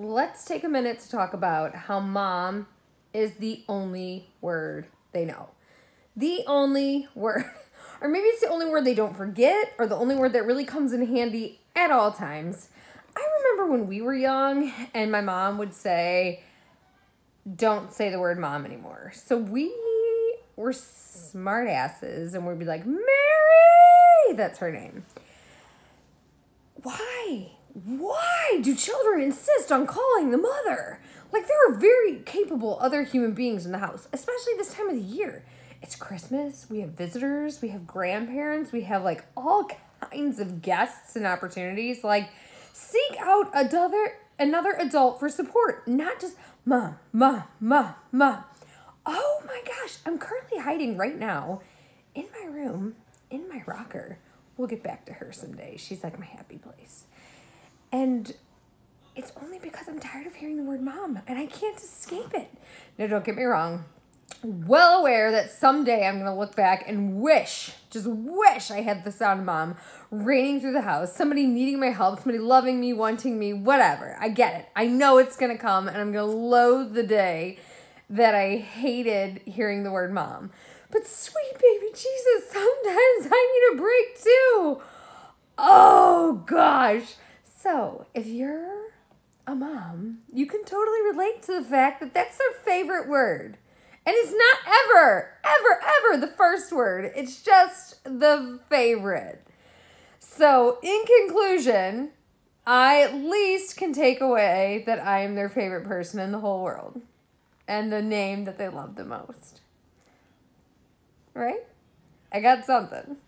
let's take a minute to talk about how mom is the only word they know. The only word. Or maybe it's the only word they don't forget, or the only word that really comes in handy at all times. I remember when we were young and my mom would say, Don't say the word mom anymore. So we were smart asses and we'd be like, Mary! That's her name. Why? Why do children insist on calling the mother? Like, there are very capable other human beings in the house, especially this time of the year. It's Christmas, we have visitors, we have grandparents, we have like all kinds of guests and opportunities. Like, seek out another another adult for support, not just mom, mom, mom, mom. Oh my gosh, I'm currently hiding right now in my room in my rocker. We'll get back to her someday. She's like my happy place. And it's only because I'm tired of hearing the word mom and I can't escape it. Now, don't get me wrong. Well aware that someday I'm going to look back and wish, just wish I had the sound of mom raining through the house, somebody needing my help, somebody loving me, wanting me, whatever. I get it. I know it's going to come and I'm going to loathe the day that I hated hearing the word mom. But sweet baby Jesus, sometimes I need a break too. Oh gosh. So, if you're a mom, you can totally relate to the fact that that's their favorite word. And it's not ever, ever, ever the first word. It's just the favorite. So, in conclusion, I at least can take away that I am their favorite person in the whole world and the name that they love the most. Right? I got something.